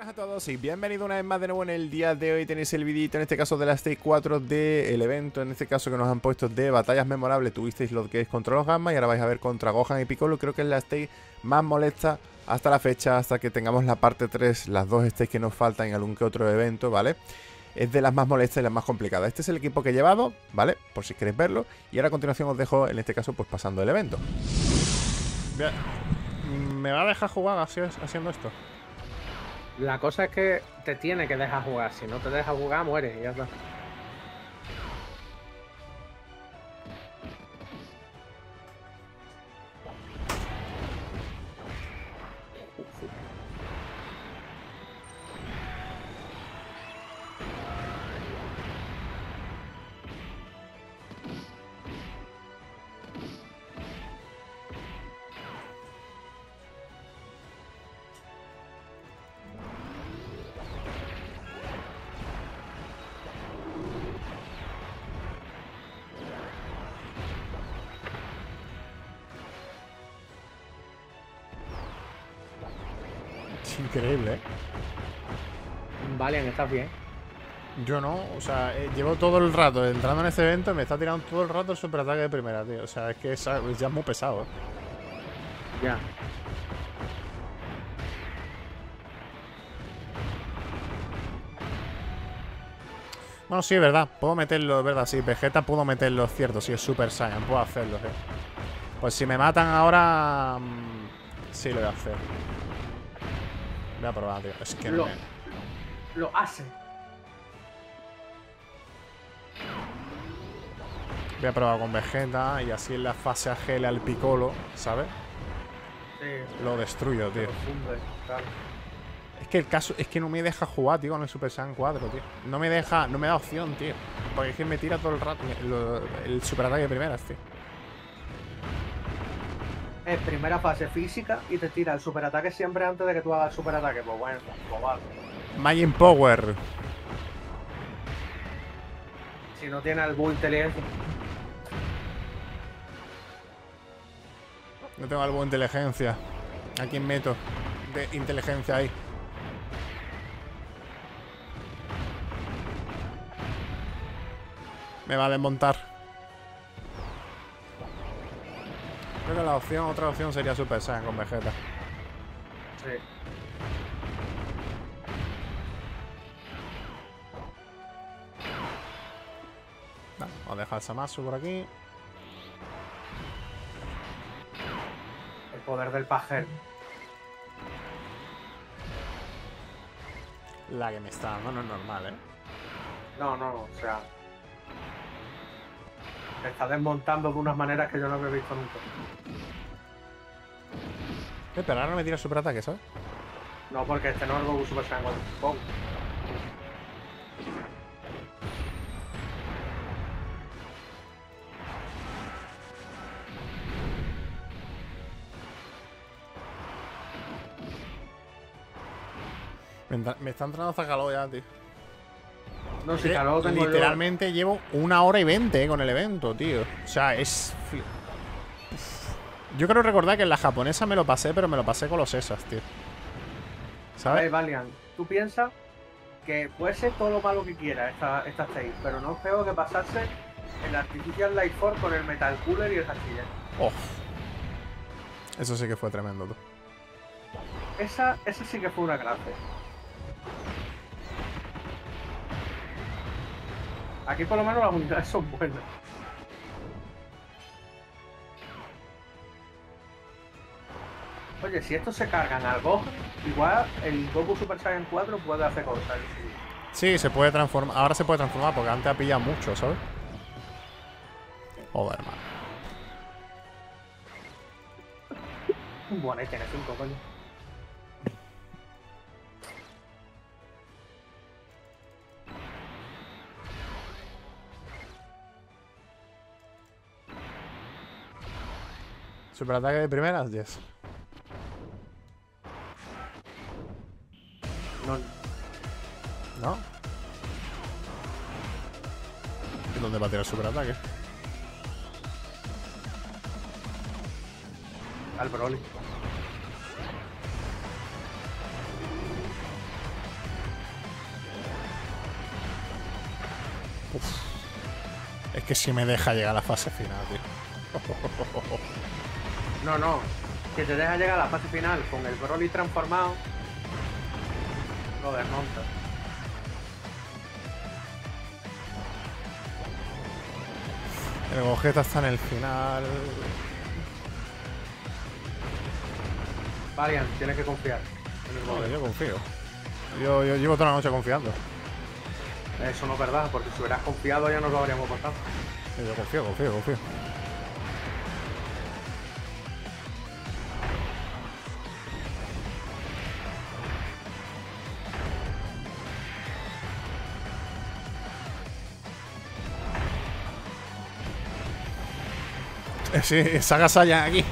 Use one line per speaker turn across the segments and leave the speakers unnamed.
buenas a todos y bienvenido una vez más de nuevo en el día de hoy tenéis el videito en este caso de la Stage 4 del evento, en este caso que nos han puesto de batallas memorables, tuvisteis lo que es contra los Gamma y ahora vais a ver contra Gohan y Piccolo, creo que es la Stage más molesta hasta la fecha, hasta que tengamos la parte 3, las dos Stages que nos faltan en algún que otro evento, ¿vale? Es de las más molestas y las más complicadas. Este es el equipo que he llevado, ¿vale? Por si queréis verlo. Y ahora a continuación os dejo, en este caso, pues pasando el evento. ¿Me va a dejar jugar haciendo esto?
La cosa es que te tiene que dejar jugar. Si no te deja jugar, mueres y ya está.
Increíble, ¿eh?
Valian, ¿estás bien?
Yo no, o sea, eh, llevo todo el rato entrando en este evento y me está tirando todo el rato el superataque de primera, tío. O sea, es que es, ya es muy pesado, ¿eh?
Ya.
Bueno, sí, es verdad. Puedo meterlo, es verdad. Sí, Vegeta puedo meterlo, es cierto. Sí, es Super Saiyan. Puedo hacerlo, ¿eh? Pues si me matan ahora... Mm, sí, lo voy a hacer. Voy a probar, tío. Es que
lo,
no
Lo hace.
Voy a probar con Vegeta y así en la fase AGL al Piccolo, ¿sabes?
Sí.
Lo destruyo, tío. Es que el caso es que no me deja jugar, tío, con el Super Saiyan 4, tío. No me deja, no me da opción, tío. Porque es que me tira todo el rato el, el superataque de primeras, tío
es primera fase física y te tira el superataque siempre antes de que tú hagas el superataque. Pues bueno, pues vale.
Magic Power.
Si no tiene algo inteligencia.
No tengo algo inteligencia. ¿A quién meto? De inteligencia ahí. Me va a la opción, otra opción sería Super Saiyan con Vegeta.
Sí.
Vamos a dejar Samasu por aquí.
El poder del pajero.
La que me está dando no es normal, ¿eh?
No, no, o sea... Me está desmontando de unas maneras que yo no había visto nunca.
Eh, pero ahora no me tira superataque, ¿sabes?
No, porque este no es Goku Super Saiyan 4.
Me, me está entrando hasta calor ya, tío.
No, si calor tengo
Literalmente llevo una hora y veinte eh, con el evento, tío. O sea, es... Yo creo recordar que en la japonesa me lo pasé, pero me lo pasé con los esas, tío.
¿Sabes? Valiant, tú piensas que puede ser todo lo malo que quiera esta, esta stage, pero no peor que pasarse el Artificial Light Force con el Metal Cooler y el Hachilla.
Oh. Eso sí que fue tremendo, tú.
Esa, esa sí que fue una clase. Aquí por lo menos las unidades son buenas. Oye, si estos se cargan al Gohan, igual el Goku Super Saiyan 4 puede hacer cosas.
Sí, se puede transformar. Ahora se puede transformar porque antes ha pillado mucho, ¿sabes? Joder, hermano.
Bueno, ahí tiene 5, coño.
Superataque de primeras, 10.
No.
¿No? Dónde va a tirar superataque?
Al Broly.
Es que si me deja llegar a la fase final, tío.
No, no. Que te deja llegar a la fase final con el Broly transformado. Lo desmonta.
El Gogeta está en el final.
Valiant, tienes que confiar.
Yo confío. Yo, yo llevo toda la noche confiando.
Eso no es verdad, porque si hubieras confiado ya nos lo habríamos contado.
Yo confío, confío, confío. Sí, saca Saya aquí.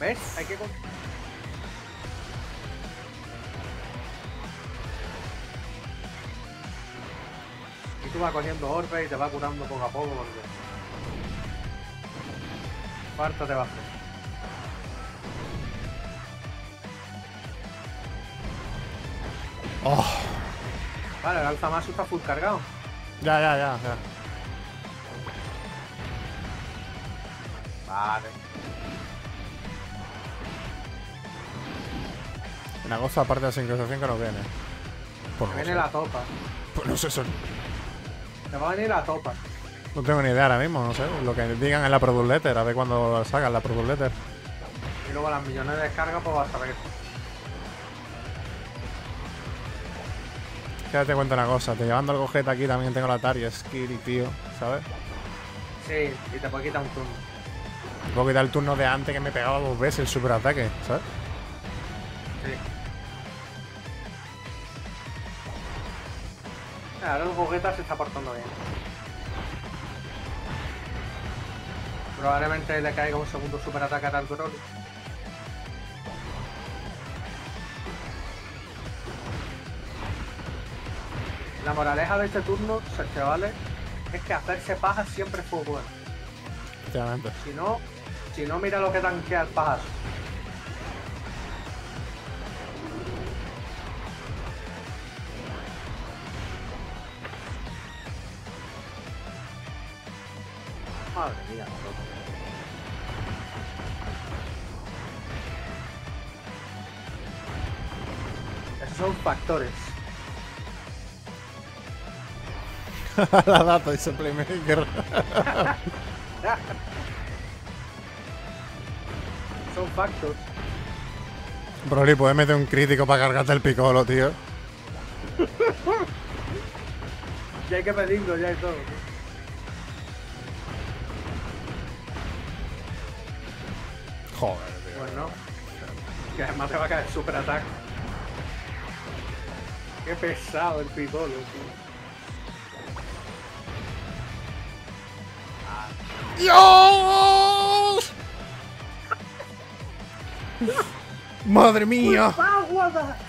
¿Ves? Hay que... Y tú vas cogiendo orbe y te vas curando poco a poco porque... Falta te va a hacer.
Oh.
Vale, el Alzamasu está full cargado.
Ya, ya, ya, ya.
Vale.
Una cosa aparte de la sincronización que no viene.
No viene la topa.
Pues no sé, son...
Te va a venir la topa.
No tengo ni idea ahora mismo, no sé. Lo que digan en la Product Letter, a ver cuando salgan la Product Letter.
Y luego las millones de descargas, pues vas a ver.
Ya te cuento una cosa, te llevando el cojeta aquí también tengo la Atari Skill, tío, ¿sabes?
Sí, y te puedo quitar un turno.
Te puedo quitar el turno de antes que me pegaba dos veces el superataque, ¿sabes?
Sí. Ahora el Gogeta se está portando bien. Probablemente le caiga un segundo superataque a tal La moraleja de este turno, chavales, es que hacerse paja siempre fue bueno.
Efectivamente.
Si no, si no, mira lo que tanquea el pajazo. Madre mía. Esos son factores.
la data dice Playmaker.
son factors.
Broly, puedes meter un crítico para cargarte el picolo, tío.
ya hay que pedirlo, ya y todo. Tío.
Joder, tío.
Bueno, que además te va a caer super ataque. Qué pesado el picolo, tío.
¡Dios! ¡Madre mía!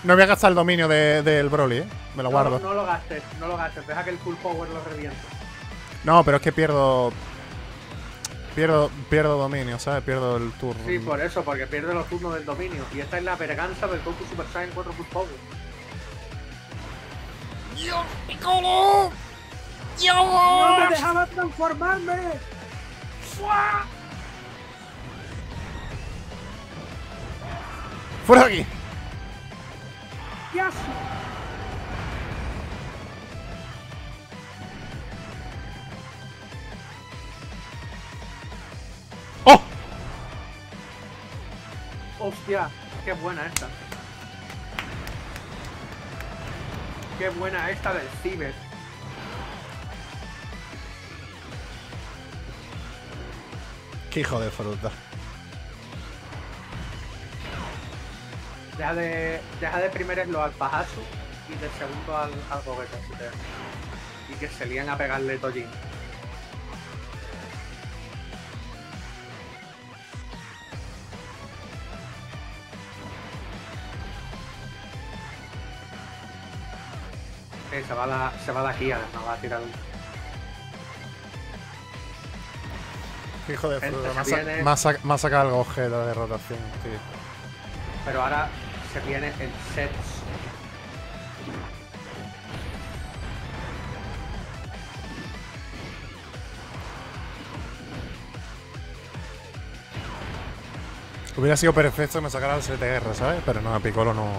No voy a gastar el dominio del de, Broly, ¿eh? Me lo
no,
guardo.
No, lo gastes, no lo gastes. Deja que el full power lo reviente.
No, pero es que pierdo... Pierdo, pierdo dominio, ¿sabes? Pierdo el turno.
Sí, por eso, porque pierde los turnos del dominio. Y esta es la verganza del Goku Super Saiyan 4 Full Power.
¡Dios, Piccolo! ¡Dios!
¡No me dejaba transformarme!
¡Fuera aquí! ¡Oh!
¡Hostia! ¡Qué buena esta! ¡Qué buena esta del Ciber!
¡Qué hijo de fruta!
Deja de, deja de primero al Pajasu y de segundo al, al si te... Y que se lían a pegarle Tojin. Eh, se, va la, se va de aquí, además va a tirar un...
Hijo de fruta, me ha, viene... sacado el objeto de rotación, tío.
Pero ahora se viene el set
Hubiera sido perfecto que me sacara el CTR, ¿sabes? Pero no, Piccolo no...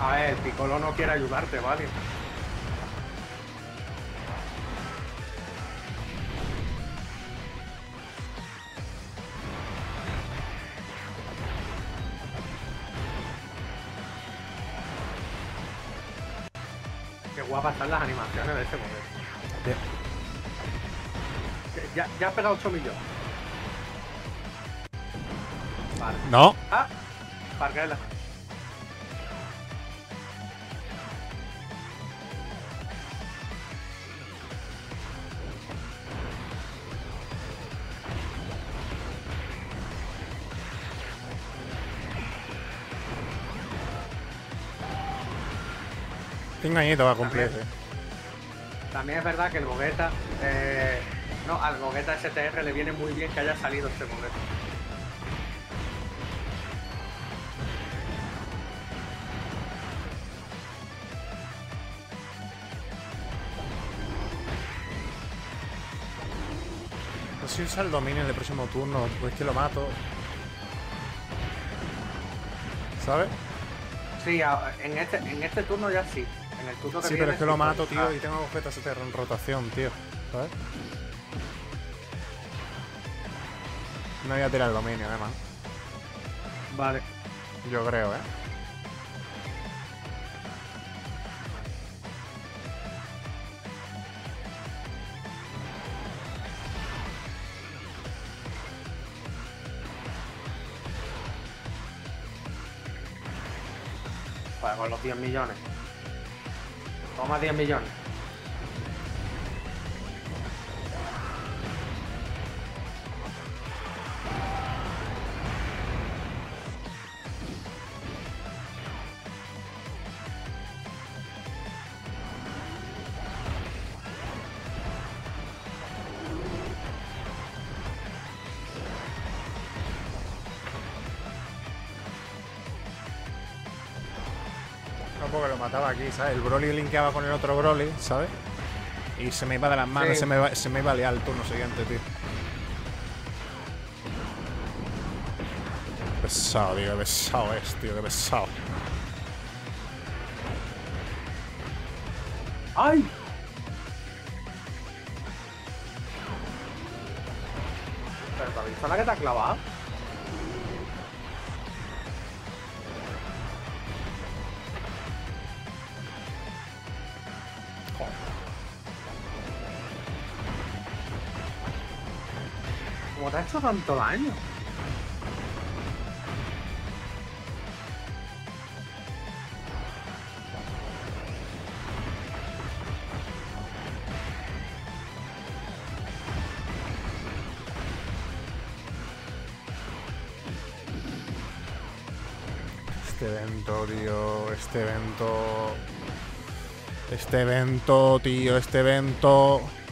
A ver, Piccolo no quiere ayudarte, ¿vale? Guapas están las animaciones de este momento. Ya, ya pegado 8 millones. Vale.
No.
Ah, Parguela.
Cinco añitos va a cumplir,
También. es verdad que el Gogeta, eh, no, al Gogeta STR le viene muy bien que haya salido este.
No sé si usa el dominio en el próximo turno, pues es que lo mato. ¿Sabes?
Sí, en este, en este turno ya sí. En el turno que
Sí,
viene
pero es que lo mato, tío,
ah,
y tengo objetos en rotación, tío. ¿Sabes? No voy a tirar el dominio, además.
Vale.
Yo creo, ¿eh?
Pues con los 10 millones. Toma 10 millones.
Porque lo mataba aquí, ¿sabes? El Broly linkeaba con el otro Broly, ¿sabes? Y se me iba de las manos,
Sí.
se, me iba, se me iba a liar el turno siguiente, tío. Pesado, tío, qué pesado es, tío, qué pesado.
¡Ay! ¿Pero te has visto la que te ha clavado? Hecho tanto daño?
Este evento, tío, este evento. Este evento, tío, este evento.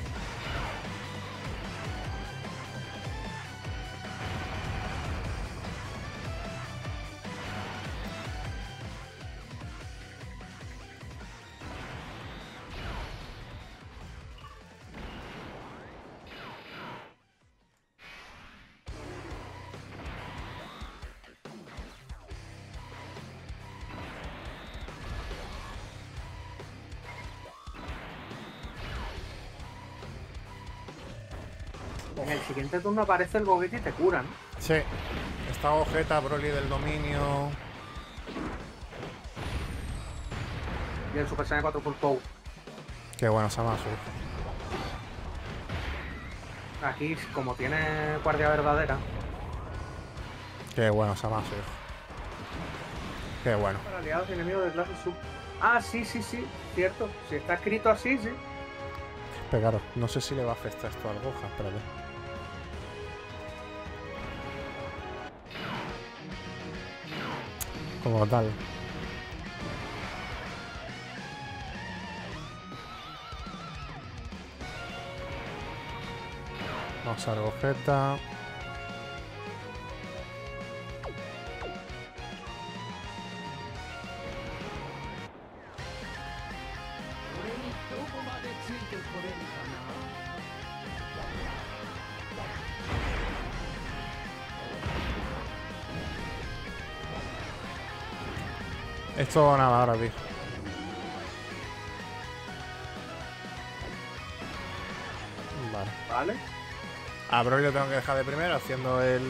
El siguiente turno aparece el Gogeta y te curan.
Sí. Esta ojeta, Broly del dominio.
Y el Super Saiyan 4 Full Power.
Qué bueno, Samasu.
Aquí, como tiene guardia verdadera,
Qué bueno, Samasu. Qué bueno.
para aliados y enemigos de clase sub. Ah, sí, sí, sí, cierto. Si está escrito así, sí.
Pero claro, no sé si le va a afectar esto al Gohan, espérate. como tal. Vamos a la Esto nada ahora, tío. Vale.
Vale.
A Broly lo tengo que dejar de primero haciendo el...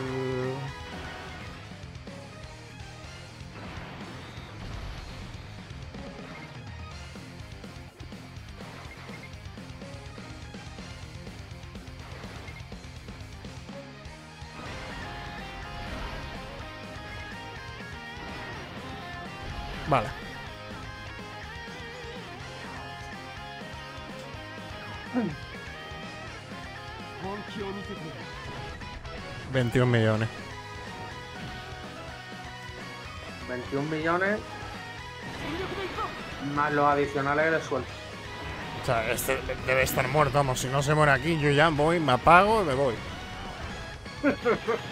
Vale. Veintiún millones.
21 millones más los adicionales de sueldo.
O sea, este debe estar muerto, vamos, si no se muere aquí, yo ya voy, me apago y me voy.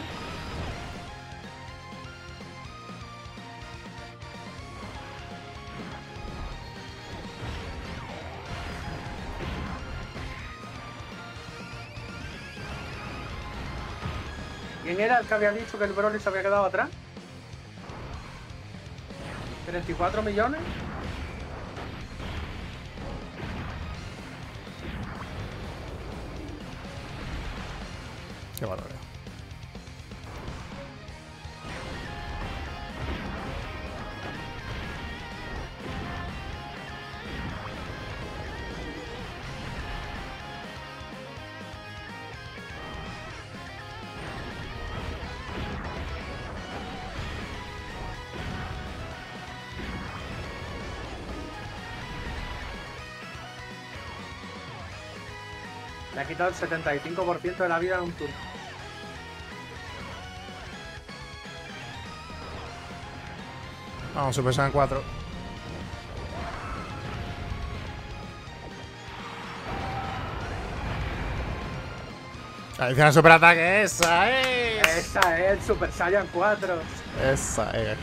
¿Quién era el que había dicho que el Broly se había quedado atrás? ¿34 millones? Le ha quitado el 75% de la vida en un turno.
Vamos, Super Saiyan 4. Adicional superataque, esa es.
Esa es el Super Saiyan 4.
Esa es.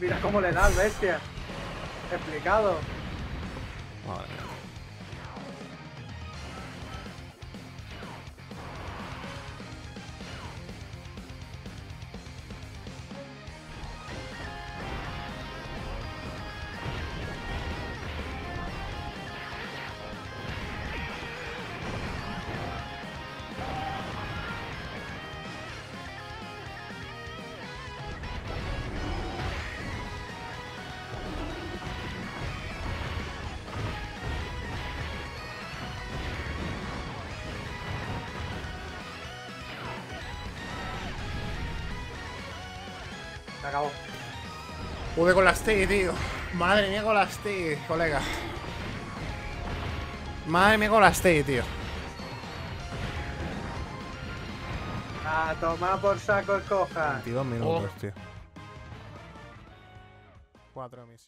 Mira cómo le da al bestia. Explicado.
Madre mía.
Se acabó.
Pude con las T, tío. Madre mía con las T, colega. Madre mía con las T, tío.
A tomar por saco el coja.
22 minutos, tío. 4 misiones.